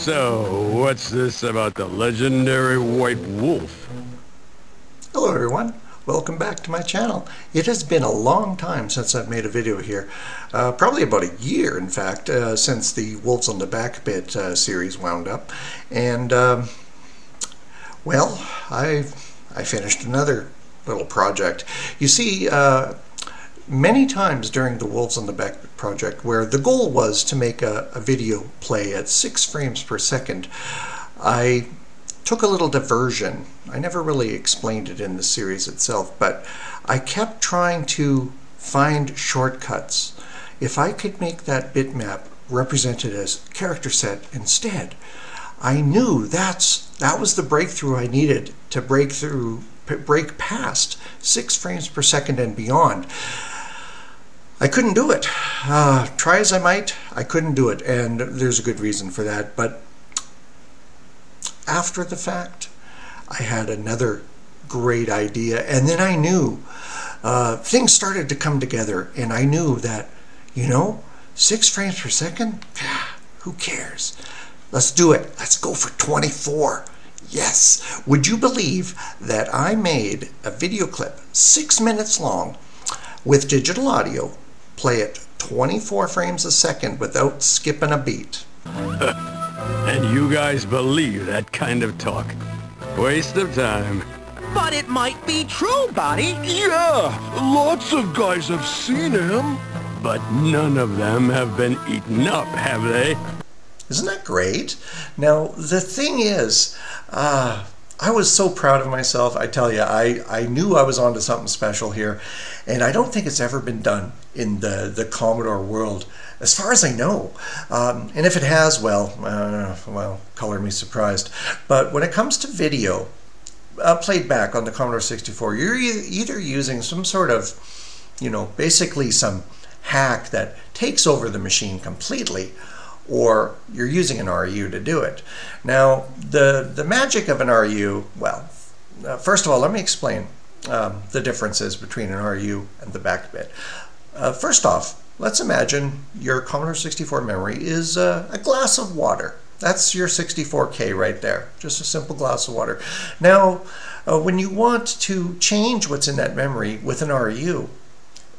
So, what's this about the legendary White Wolf? Hello everyone, welcome back to my channel. It has been a long time since I've made a video here, uh, probably about a year in fact, uh, since the Wolves on the BackBit uh, series wound up. And, um, well, I, I finished another little project. You see, uh, many times during the Wolves on the Back project where the goal was to make a, a, video play at six frames per second, I took a little diversion. I never really explained it in the series itself, but I kept trying to find shortcuts. If I could make that bitmap represented as character set instead, I knew that's that was the breakthrough I needed to break through break past six frames per second and beyond. I couldn't do it. Uh, try as I might, I couldn't do it, and there's a good reason for that. But after the fact, I had another great idea, and then I knew uh, things started to come together, and I knew that, you know, six frames per second, who cares? Let's do it. Let's go for 24. Yes. Would you believe that I made a video clip six minutes long with digital audio play it 24 frames a second without skipping a beat. and you guys believe that kind of talk. Waste of time. But it might be true, buddy. Yeah, lots of guys have seen him. But none of them have been eaten up, have they? Isn't that great? Now, the thing is, uh, I was so proud of myself. I tell you, I, I knew I was onto something special here, and I don't think it's ever been done in the, the Commodore world, as far as I know. Um, and if it has, well, uh, well, color me surprised. But when it comes to video, uh, played back on the Commodore 64, you're either using some sort of, you know, basically some hack that takes over the machine completely, or you're using an REU to do it. Now, the, the magic of an REU, well, uh, first of all, let me explain um, the differences between an REU and the BackBit. Uh, first off, let's imagine your Commodore 64 memory is uh, a glass of water. That's your 64K right there, just a simple glass of water. Now, uh, when you want to change what's in that memory with an REU,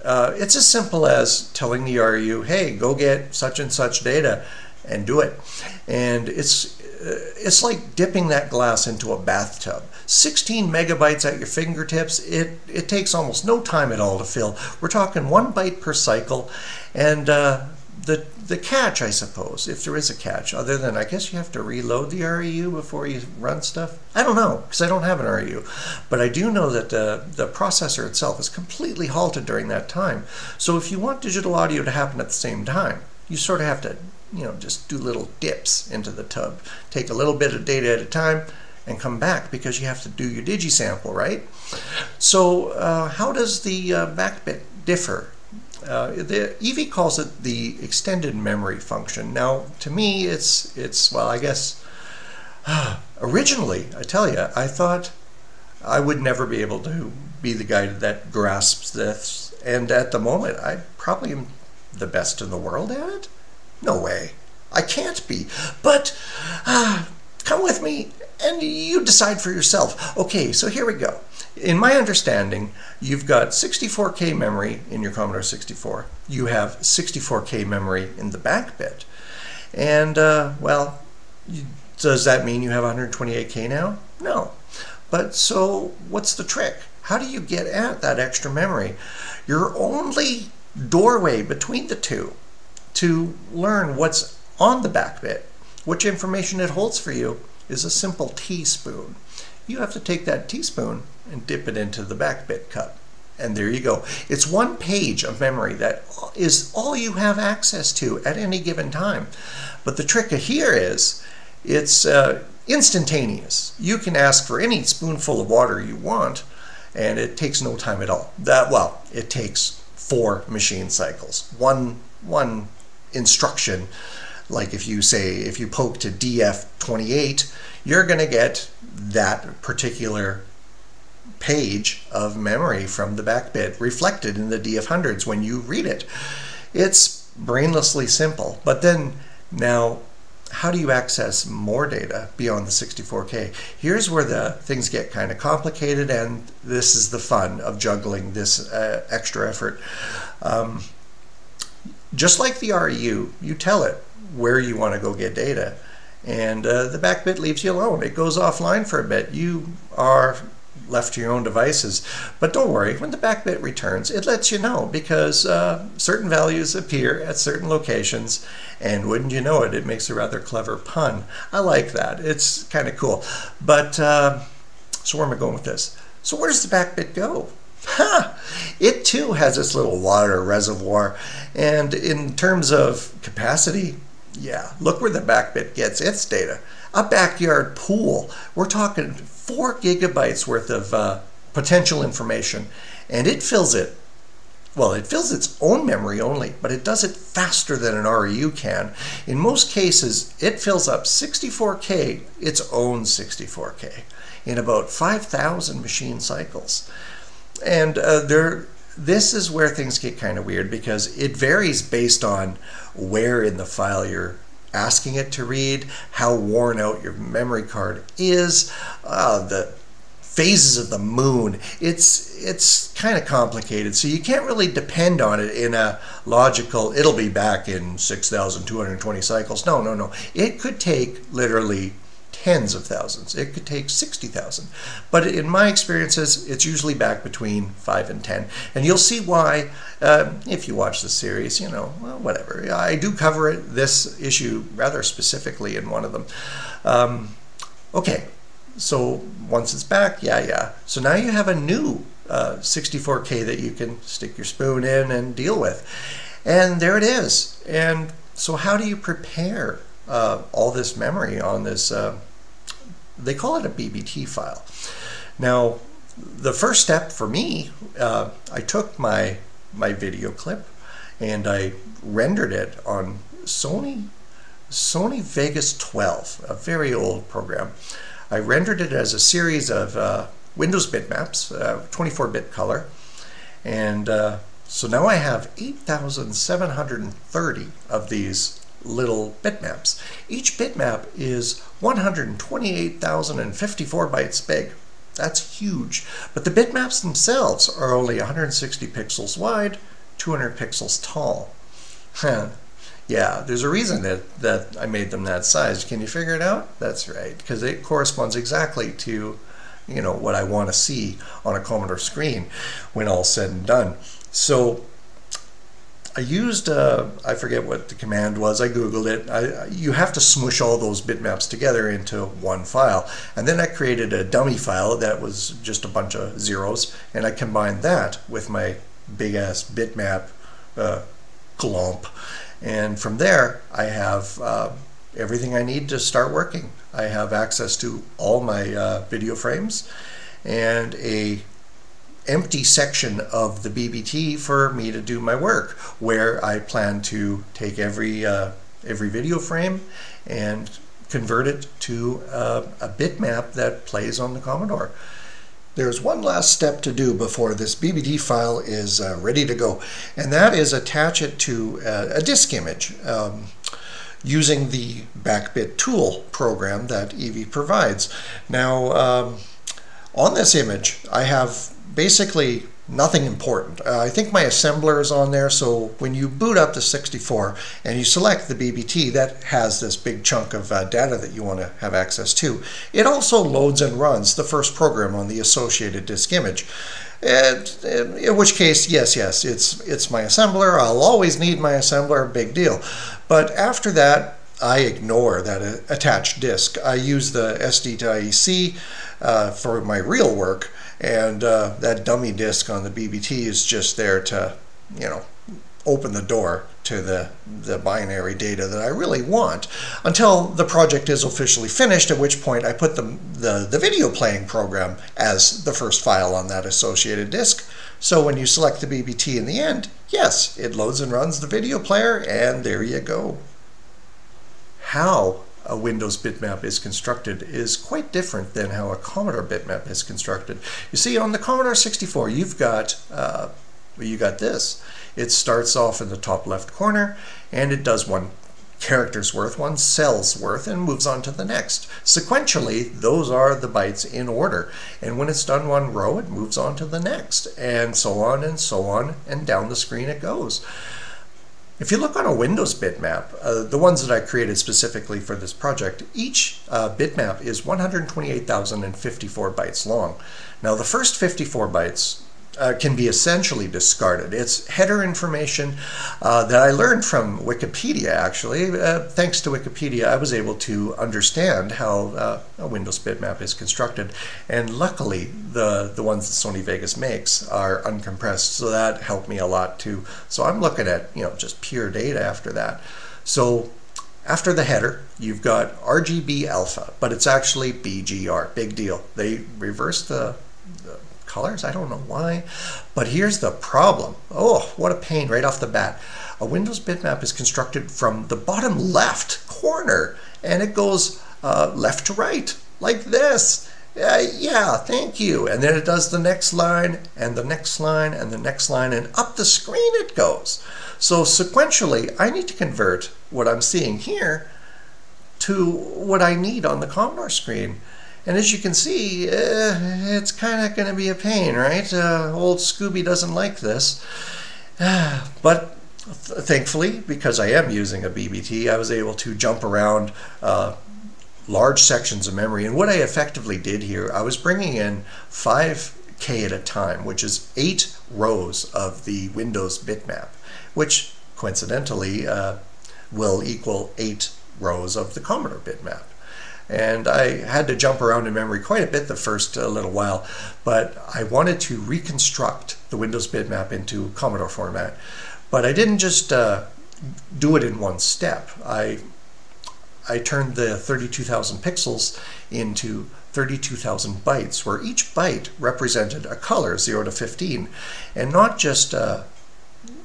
uh, it's as simple as telling the REU, hey, go get such and such data and do it. And it's uh, it's like dipping that glass into a bathtub. 16 megabytes at your fingertips, it, it takes almost no time at all to fill. We're talking one byte per cycle. And uh, the, the catch, I suppose, if there is a catch, other than I guess you have to reload the REU before you run stuff. I don't know, because I don't have an REU. But I do know that uh, the processor itself is completely halted during that time. So if you want digital audio to happen at the same time, you sort of have to you know, just do little dips into the tub. Take a little bit of data at a time and come back because you have to do your digisample, right? So uh, how does the uh, BackBit differ? Uh, the Eevee calls it the extended memory function. Now, to me, it's it's well, I guess originally, I tell you, I thought I would never be able to be the guy that grasps this, and at the moment, I probably am the best in the world at it. No way. I can't be. But uh, come with me and you decide for yourself. Okay, so here we go. In my understanding, you've got 64K memory in your Commodore 64. You have 64K memory in the BackBit. And, uh, well, does that mean you have 128K now? No. But so what's the trick? How do you get at that extra memory? Your only doorway between the two to learn what's on the BackBit, which information it holds for you, is a simple teaspoon. You have to take that teaspoon and dip it into the BackBit cup. And there you go. It's one page of memory that is all you have access to at any given time. But the trick here is it's uh, instantaneous. You can ask for any spoonful of water you want, and it takes no time at all. That well, it takes four machine cycles. One one instruction. Like if you say, if you poke to DF28, you're going to get that particular page of memory from the BackBit reflected in the DF hundreds when you read it. It's brainlessly simple. But then now how do you access more data beyond the 64K? Here's where the things get kind of complicated, and this is the fun of juggling this uh, extra effort. Um, just like the REU, you tell it where you want to go get data, and uh, the BackBit leaves you alone. It goes offline for a bit. You are left to your own devices. But don't worry, when the BackBit returns, it lets you know because uh, certain values appear at certain locations, and wouldn't you know it, it makes a rather clever pun. I like that. It's kind of cool. But uh, so where am I going with this? So where does the BackBit go? Ha! It too has its little water reservoir, and in terms of capacity, yeah, look where the BackBit gets its data. A backyard pool. We're talking four gigabytes worth of uh, potential information, and it fills it. Well, it fills its own memory only, but it does it faster than an REU can. In most cases, it fills up 64K, its own 64K, in about 5,000 machine cycles. And uh, there, this is where things get kind of weird because it varies based on where in the file you're asking it to read, how worn out your memory card is, uh, the phases of the moon. It's it's kind of complicated, so you can't really depend on it in a logical. It'll be back in six thousand two hundred twenty cycles. No, no, no. It could take literally tens of thousands. It could take 60,000. But in my experiences, it's usually back between 5 and 10. And you'll see why uh, if you watch the series, you know, well, whatever. I do cover this issue rather specifically in one of them. Um, okay, so once it's back, yeah, yeah. So now you have a new uh, 64K that you can stick your spoon in and deal with. And there it is. And so how do you prepare uh, all this memory on this uh, they call it a BBT file. Now, the first step for me, uh, I took my my video clip and I rendered it on Sony Sony Vegas 12, a very old program. I rendered it as a series of uh, Windows bitmaps, 24-bit uh, color, and uh, so now I have 8,730 of these little bitmaps. Each bitmap is 128,054 bytes big. That's huge. But the bitmaps themselves are only 160 pixels wide, 200 pixels tall. yeah, there's a reason that, that I made them that size. Can you figure it out? That's right, because it corresponds exactly to you know what I want to see on a Commodore screen when all's said and done. So I used, uh, I forget what the command was, I googled it. I, you have to smush all those bitmaps together into one file. And then I created a dummy file that was just a bunch of zeros, and I combined that with my big ass bitmap uh, glomp. And from there, I have uh, everything I need to start working. I have access to all my uh, video frames and a empty section of the BBT for me to do my work, where I plan to take every uh, every video frame and convert it to a, a bitmap that plays on the Commodore. There's one last step to do before this BBT file is uh, ready to go, and that is attach it to uh, a disk image. Um, using the BackBit tool program that Eevee provides. Now, um, on this image, I have basically nothing important. Uh, I think my assembler is on there, so when you boot up the 64 and you select the BBT, that has this big chunk of uh, data that you want to have access to. It also loads and runs the first program on the associated disk image. And, and in which case, yes, yes, it's, it's my assembler. I'll always need my assembler, big deal. But after that, I ignore that uh, attached disk. I use the SD2IEC uh, for my real work, and uh, that dummy disk on the BBT is just there to, you know, open the door to the, the binary data that I really want until the project is officially finished, at which point I put the, the, the video playing program as the first file on that associated disk. So when you select the BBT in the end, yes, it loads and runs the video player, and there you go. How a Windows bitmap is constructed is quite different than how a Commodore bitmap is constructed. You see, on the Commodore 64, you've got uh, you got this. It starts off in the top left corner, and it does one characters worth, one cell's worth, and moves on to the next. Sequentially, those are the bytes in order. And when it's done one row, it moves on to the next, and so on and so on, and down the screen it goes. If you look on a Windows bitmap, uh, the ones that I created specifically for this project, each uh, bitmap is 128,054 bytes long. Now the first 54 bytes uh, can be essentially discarded. It's header information uh, that I learned from Wikipedia, actually. Uh, thanks to Wikipedia, I was able to understand how uh, a Windows bitmap is constructed. And luckily, the, the ones that Sony Vegas makes are uncompressed, so that helped me a lot too. So I'm looking at, you know, just pure data after that. So after the header, you've got RGB alpha, but it's actually BGR, big deal. They reversed the colors. I don't know why. But here's the problem. Oh, what a pain right off the bat. A Windows bitmap is constructed from the bottom left corner and it goes uh, left to right like this. Uh, yeah, thank you. And then it does the next line and the next line and the next line and up the screen it goes. So sequentially, I need to convert what I'm seeing here to what I need on the Commodore screen. And as you can see, uh, it's kind of going to be a pain, right? Uh, old Scooby doesn't like this. but th thankfully, because I am using a BBT, I was able to jump around uh, large sections of memory. And what I effectively did here, I was bringing in 5K at a time, which is eight rows of the Windows bitmap, which coincidentally uh, will equal eight rows of the Commodore bitmap and I had to jump around in memory quite a bit the first uh, little while, but I wanted to reconstruct the Windows bitmap into Commodore format. But I didn't just uh, do it in one step. I I turned the 32,000 pixels into 32,000 bytes, where each byte represented a color, 0 to 15, and not just uh,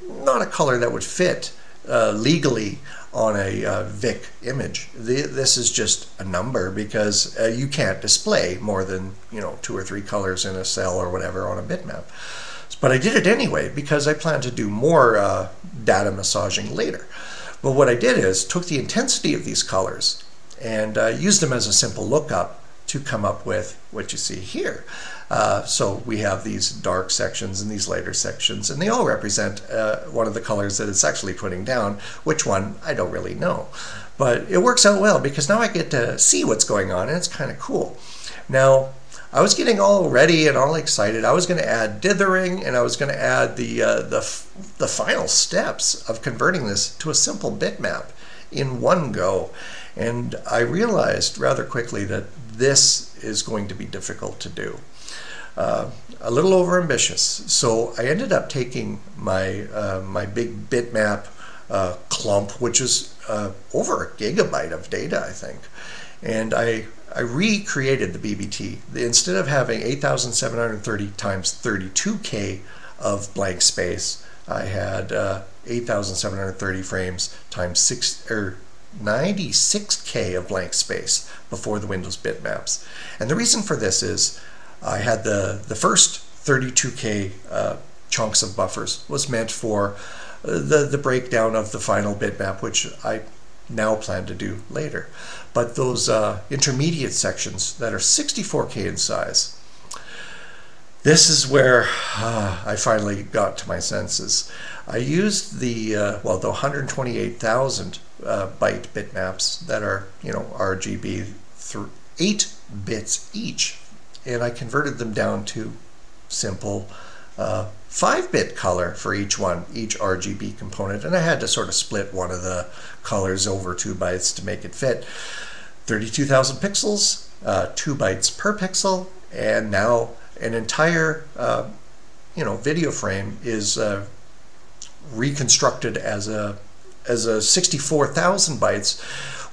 not a color that would fit uh, legally on a uh, VIC image. The, this is just a number because uh, you can't display more than you know two or three colors in a cell or whatever on a bitmap. But I did it anyway because I plan to do more uh, data massaging later. But what I did is took the intensity of these colors and uh, used them as a simple lookup to come up with what you see here. Uh, so we have these dark sections and these lighter sections, and they all represent uh, one of the colors that it's actually putting down. Which one, I don't really know. But it works out well because now I get to see what's going on, and it's kind of cool. Now, I was getting all ready and all excited. I was going to add dithering, and I was going to add the, uh, the, the final steps of converting this to a simple bitmap in one go. And I realized rather quickly that this is going to be difficult to do uh, a little over ambitious. So I ended up taking my uh, my big bitmap uh, clump, which is uh, over a gigabyte of data, I think, and I I recreated the BBT. Instead of having 8,730 times 32k of blank space, I had uh, 8,730 frames times six or 96k of blank space before the Windows bitmaps. And the reason for this is I had the, the first 32K uh, chunks of buffers was meant for uh, the, the breakdown of the final bitmap, which I now plan to do later. But those uh, intermediate sections that are 64K in size, this is where uh, I finally got to my senses. I used the, uh, well, the 128,000 uh, byte bitmaps that are, you know, RGB through 8 bits each. And I converted them down to simple uh, 5-bit color for each one, each RGB component, and I had to sort of split one of the colors over 2 bytes to make it fit. 32,000 pixels, uh, 2 bytes per pixel, and now an entire uh, you know video frame is uh, reconstructed as a as a 64,000 bytes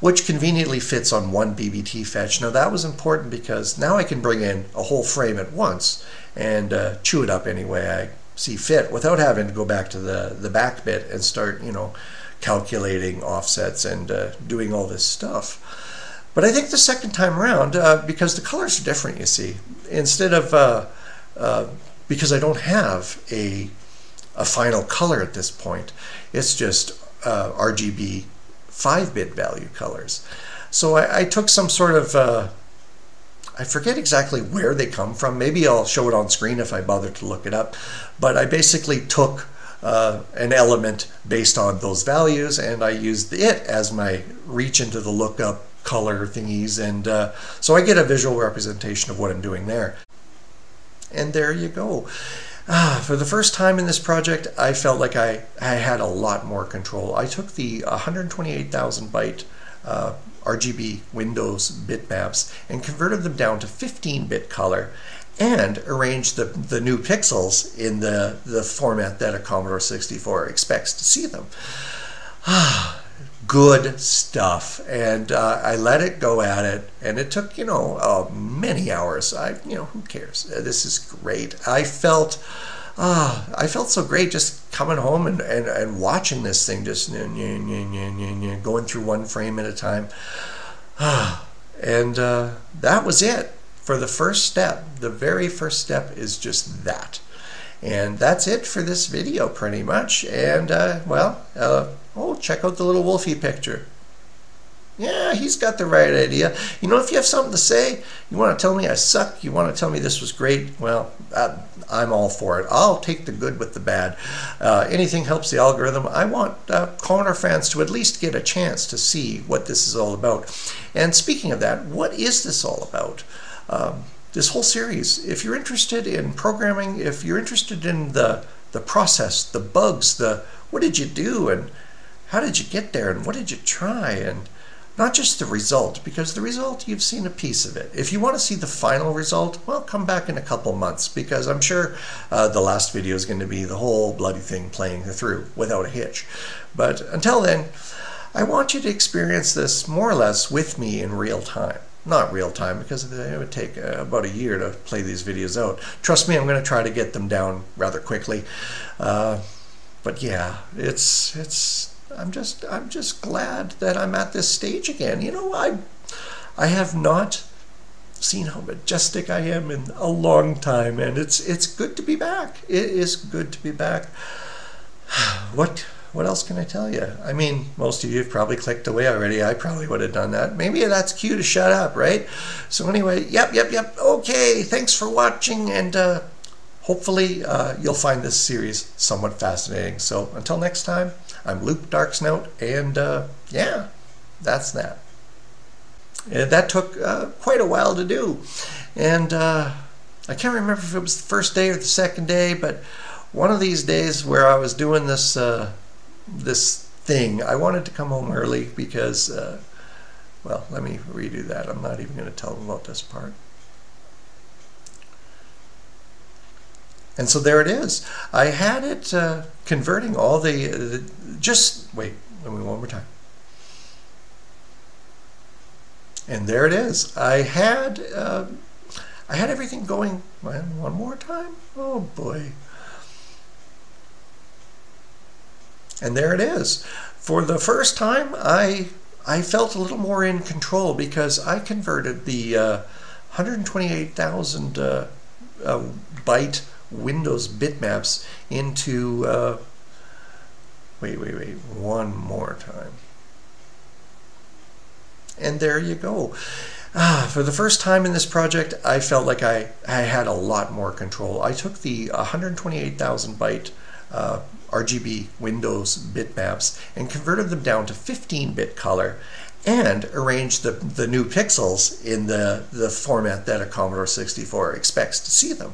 which conveniently fits on one BBT fetch. Now that was important because now I can bring in a whole frame at once and uh, chew it up any way I see fit without having to go back to the, the BackBit and start, you know, calculating offsets and uh, doing all this stuff. But I think the second time around, uh, because the colors are different, you see, instead of, uh, uh, because I don't have a, a final color at this point, it's just uh, RGB 5-bit value colors. So I, I took some sort of, uh, I forget exactly where they come from. Maybe I'll show it on screen if I bother to look it up. But I basically took uh, an element based on those values and I used it as my reach into the lookup color thingies and uh, so I get a visual representation of what I'm doing there. And there you go. Ah, for the first time in this project, I felt like I, I had a lot more control. I took the 128,000 byte uh, RGB Windows bitmaps and converted them down to 15-bit color and arranged the, the new pixels in the, the format that a Commodore 64 expects to see them. Ah, good stuff. And uh, I let it go at it, and it took, you know, uh, many hours. I, you know, who cares? Uh, this is great. I felt, ah, I felt so great just coming home and, and, and watching this thing just going through one frame at a time. Ah, and uh, that was it for the first step. The very first step is just that. And that's it for this video pretty much. And uh, well, oh, check out the little Wolfie picture. Yeah, he's got the right idea. You know, if you have something to say, you want to tell me I suck, you want to tell me this was great, well, uh, I'm all for it. I'll take the good with the bad. Uh, anything helps the algorithm. I want uh, Commodore fans to at least get a chance to see what this is all about. And speaking of that, what is this all about? Um, this whole series, if you're interested in programming, if you're interested in the, the process, the bugs, the what did you do and how did you get there and what did you try and not just the result, because the result, you've seen a piece of it. If you want to see the final result, well, come back in a couple months, because I'm sure uh, the last video is going to be the whole bloody thing playing through without a hitch. But until then, I want you to experience this more or less with me in real time. Not real time, because it would take uh, about a year to play these videos out. Trust me, I'm going to try to get them down rather quickly. Uh, but yeah, it's it's I'm just I'm just glad that I'm at this stage again. You know, I I have not seen how majestic I am in a long time, and it's it's good to be back. It is good to be back. What what else can I tell you? I mean, most of you have probably clicked away already. I probably would have done that. Maybe that's cue to shut up, right? So anyway, yep, yep, yep. Okay, thanks for watching, and uh, hopefully uh, you'll find this series somewhat fascinating. So until next time. I'm Lupe Darksnout, and uh, yeah, that's that. And that took uh, quite a while to do. And uh, I can't remember if it was the first day or the second day, but one of these days where I was doing this uh, this thing, I wanted to come home early because, uh, well, let me redo that. I'm not even going to tell them about this part. And so there it is. I had it uh, converting all the, the, just, wait, let me one more time. And there it is. I had, uh, I had everything going, one more time. Oh boy. And there it is. For the first time, I, I felt a little more in control because I converted the uh, 128,000 uh, uh, byte Windows bitmaps into, uh, wait, wait, wait, one more time. And there you go. Ah, for the first time in this project, I felt like I, I had a lot more control. I took the 128,000 byte uh, RGB Windows bitmaps and converted them down to 15-bit color and arranged the, the new pixels in the, the format that a Commodore 64 expects to see them.